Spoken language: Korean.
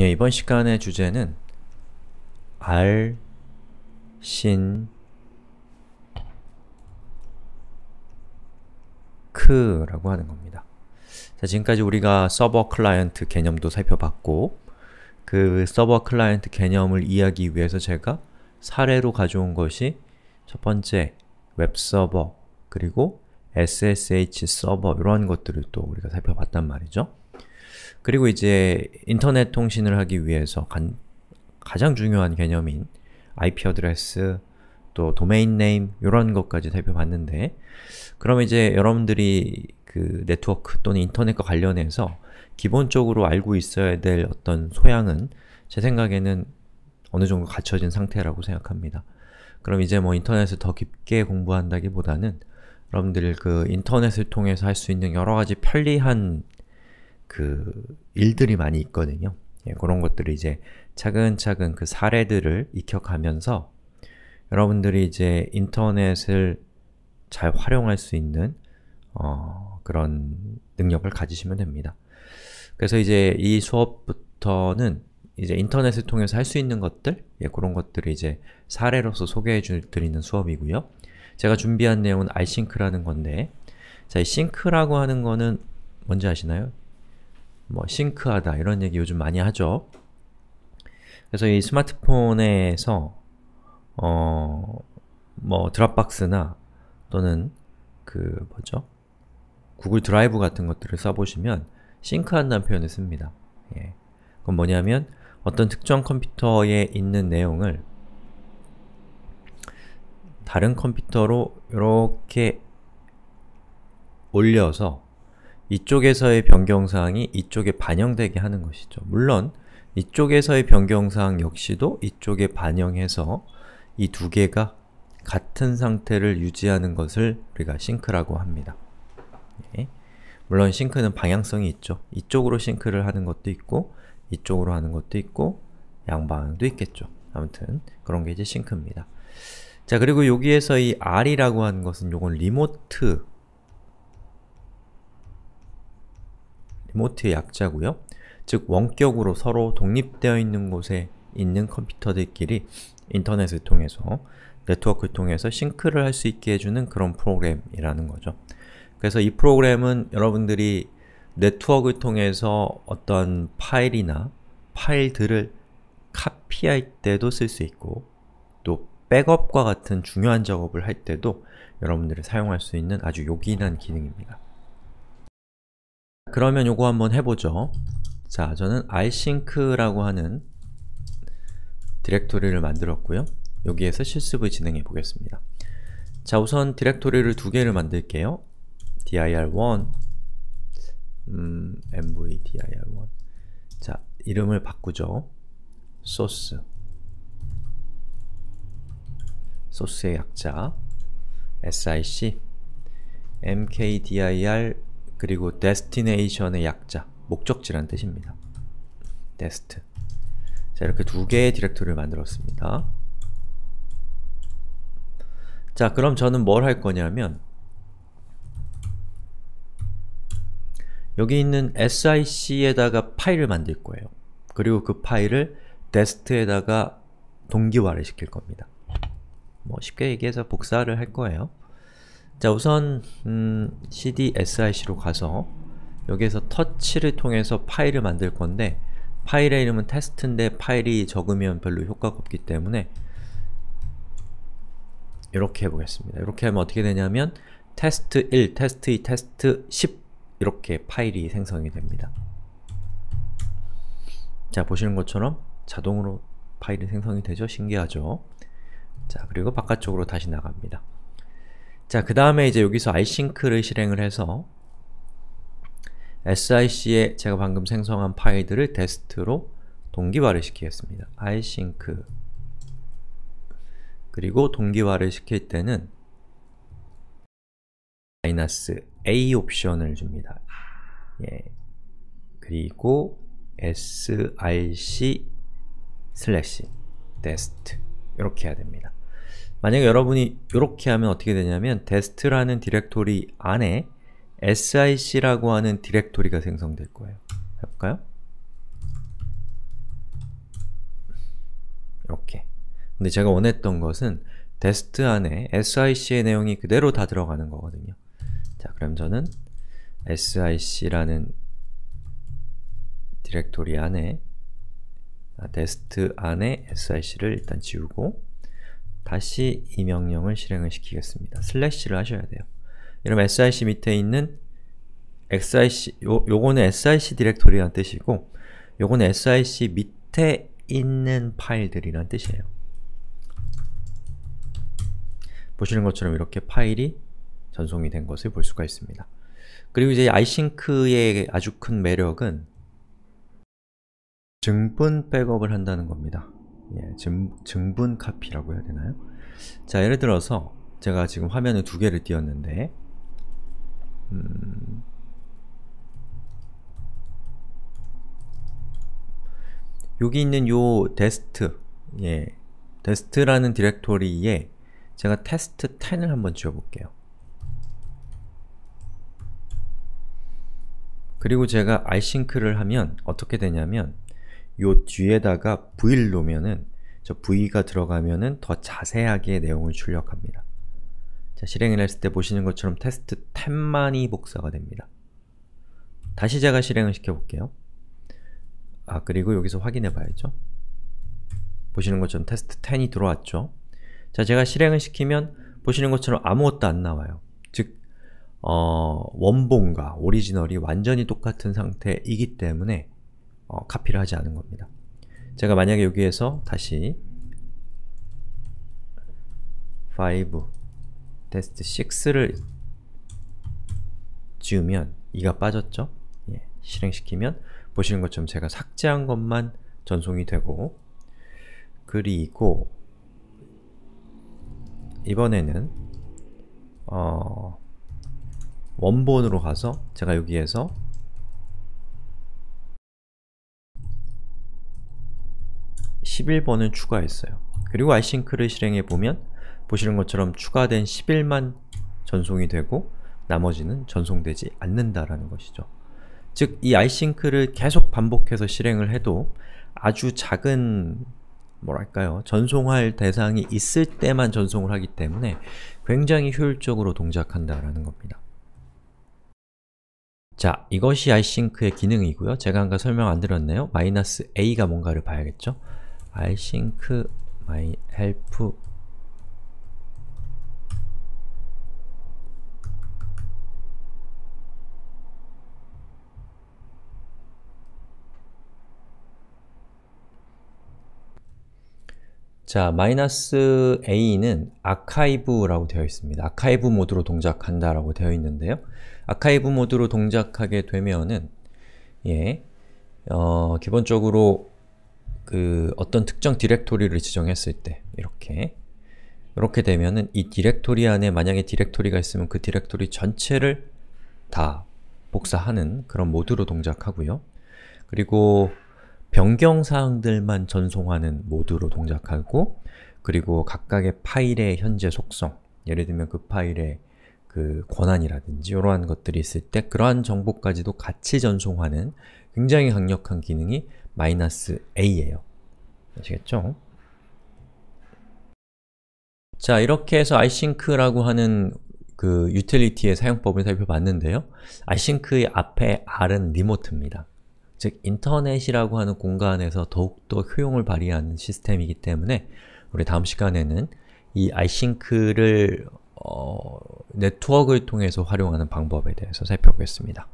예, 이번 시간의 주제는 R, sync라고 하는 겁니다. 자, 지금까지 우리가 서버 클라이언트 개념도 살펴봤고 그 서버 클라이언트 개념을 이해하기 위해서 제가 사례로 가져온 것이 첫 번째 웹서버 그리고 SSH 서버 이런 것들을 또 우리가 살펴봤단 말이죠. 그리고 이제 인터넷 통신을 하기 위해서 간, 가장 중요한 개념인 IP address, 또 domain name 이런 것까지 살펴봤는데 그러면 이제 여러분들이 그 네트워크 또는 인터넷과 관련해서 기본적으로 알고 있어야 될 어떤 소양은 제 생각에는 어느 정도 갖춰진 상태라고 생각합니다. 그럼 이제 뭐 인터넷을 더 깊게 공부한다기보다는 여러분들 그 인터넷을 통해서 할 수 있는 여러 가지 편리한 그 일들이 많이 있거든요. 예, 그런 것들을 이제 차근차근 그 사례들을 익혀가면서 여러분들이 이제 인터넷을 잘 활용할 수 있는 어, 그런 능력을 가지시면 됩니다. 그래서 이제 이 수업부터는 이제 인터넷을 통해서 할 수 있는 것들, 예, 그런 것들을 이제 사례로서 소개해 드리는 수업이고요. 제가 준비한 내용은 iSync라는 건데 자, 이 싱크라고 하는 거는 뭔지 아시나요? 뭐 싱크하다 이런 얘기 요즘 많이 하죠. 그래서 이 스마트폰에서 어, 뭐 드랍박스나 또는 그 뭐죠? 구글 드라이브 같은 것들을 써보시면 싱크한다는 표현을 씁니다. 예. 그건 뭐냐면 어떤 특정 컴퓨터에 있는 내용을 다른 컴퓨터로 이렇게 올려서 이쪽에서의 변경사항이 이쪽에 반영되게 하는 것이죠. 물론 이쪽에서의 변경사항 역시도 이쪽에 반영해서 이 두 개가 같은 상태를 유지하는 것을 우리가 싱크라고 합니다. 예. 물론 싱크는 방향성이 있죠. 이쪽으로 싱크를 하는 것도 있고 이쪽으로 하는 것도 있고 양방향도 있겠죠. 아무튼 그런 게 이제 싱크입니다. 자 그리고 여기에서 이 R이라고 하는 것은 요건 리모트 리모트의 약자고요. 즉 원격으로 서로 독립되어 있는 곳에 있는 컴퓨터들끼리 인터넷을 통해서 네트워크를 통해서 싱크를 할 수 있게 해주는 그런 프로그램이라는 거죠. 그래서 이 프로그램은 여러분들이 네트워크를 통해서 어떤 파일이나 파일들을 카피할 때도 쓸 수 있고 또 백업과 같은 중요한 작업을 할 때도 여러분들이 사용할 수 있는 아주 요긴한 기능입니다. 그러면 요거 한번 해보죠. 자, 저는 iSync라고 하는 디렉토리를 만들었고요. 여기에서 실습을 진행해 보겠습니다. 자, 우선 디렉토리를 두 개를 만들게요. dir1 음, mv dir1 자, 이름을 바꾸죠. 소스 소스의 약자 sic mkdir 그리고 destination의 약자, 목적지란 뜻입니다. dest 자, 이렇게 두 개의 디렉토리를 만들었습니다. 자, 그럼 저는 뭘 할 거냐면 여기 있는 sic에다가 파일을 만들 거예요. 그리고 그 파일을 dest에다가 동기화를 시킬 겁니다. 뭐 쉽게 얘기해서 복사를 할 거예요. 자 우선 음, cd-sic로 가서 여기에서 터치를 통해서 파일을 만들 건데 파일의 이름은 테스트인데 파일이 적으면 별로 효과가 없기 때문에 이렇게 해보겠습니다. 이렇게 하면 어떻게 되냐면 테스트 1, 테스트 2, 테스트 10 이렇게 파일이 생성이 됩니다. 자 보시는 것처럼 자동으로 파일이 생성이 되죠? 신기하죠? 자 그리고 바깥쪽으로 다시 나갑니다. 자, 그 다음에 이제 여기서 rsync를 실행을 해서 src에 제가 방금 생성한 파일들을 dest로 동기화를 시키겠습니다. rsync 그리고 동기화를 시킬 때는 A 옵션을 줍니다. 예. 그리고 src 슬래시 dest 이렇게 해야 됩니다. 만약에 여러분이 이렇게 하면 어떻게 되냐면 dest라는 디렉토리 안에 src라고 하는 디렉토리가 생성될 거예요. 해볼까요? 이렇게 근데 제가 원했던 것은 dest 안에 src의 내용이 그대로 다 들어가는 거거든요. 자, 그럼 저는 src라는 디렉토리 안에 아, dest 안에 src를 일단 지우고 다시 이 명령을 실행을 시키겠습니다. 슬래시를 하셔야 돼요. 이러면 src 밑에 있는 src, 요, 요거는 src 디렉토리란 뜻이고 요거는 SIC 밑에 있는 파일들이란 뜻이에요. 보시는 것처럼 이렇게 파일이 전송이 된 것을 볼 수가 있습니다. 그리고 이제 iSync의 아주 큰 매력은 증분 백업을 한다는 겁니다. 예, 증, 증분 카피라고 해야 되나요? 자, 예를 들어서 제가 지금 화면을 두 개를 띄웠는데 음, 여기 있는 요 dest 예, dest라는 디렉토리에 제가 테스트 10을 한번 지워볼게요. 그리고 제가 rsync를 하면 어떻게 되냐면 요 뒤에다가 v를 놓으면은 저 v가 들어가면은 더 자세하게 내용을 출력합니다. 자, 실행을 했을 때 보시는 것처럼 테스트 10만이 복사가 됩니다. 다시 제가 실행을 시켜볼게요. 아, 그리고 여기서 확인해 봐야죠. 보시는 것처럼 테스트 10이 들어왔죠. 자, 제가 실행을 시키면 보시는 것처럼 아무것도 안 나와요. 즉, 어, 원본과 오리지널이 완전히 똑같은 상태이기 때문에 어, 카피를 하지 않은 겁니다. 제가 만약에 여기에서 다시 5 테스트 6를 지우면 2가 빠졌죠? 예, 실행시키면 보시는 것처럼 제가 삭제한 것만 전송이 되고 그리고 이번에는 어, 원본으로 가서 제가 여기에서 (11번을) 추가했어요. 그리고 iSync를 실행해 보면 보시는 것처럼 추가된 11만 전송이 되고 나머지는 전송되지 않는다라는 것이죠. 즉, 이 iSync를 계속 반복해서 실행을 해도 아주 작은 뭐랄까요 전송할 대상이 있을 때만 전송을 하기 때문에 굉장히 효율적으로 동작한다라는 겁니다. 자, 이것이 iSync의 기능이고요. 제가 아까 설명 안 드렸네요. 마이너스 a가 뭔가를 봐야겠죠? iSync my help 자, 마이너스 a는 아카이브라고 되어 있습니다. 아카이브 모드로 동작한다 라고 되어 있는데요. 아카이브 모드로 동작하게 되면은 예, 어, 기본적으로 그 어떤 특정 디렉토리를 지정했을 때 이렇게 이렇게 되면은 이 디렉토리 안에 만약에 디렉토리가 있으면 그 디렉토리 전체를 다 복사하는 그런 모드로 동작하고요. 그리고 변경사항들만 전송하는 모드로 동작하고 그리고 각각의 파일의 현재 속성 예를 들면 그 파일의 그 권한이라든지 이러한 것들이 있을 때 그러한 정보까지도 같이 전송하는 굉장히 강력한 기능이 마이너스 a예요. 아시겠죠? 자, 이렇게 해서 iSync라고 하는 그 유틸리티의 사용법을 살펴봤는데요. iSync의 앞에 r은 리모트입니다. 즉, 인터넷이라고 하는 공간에서 더욱더 효용을 발휘하는 시스템이기 때문에 우리 다음 시간에는 이 iSync를 어, 네트워크를 통해서 활용하는 방법에 대해서 살펴보겠습니다.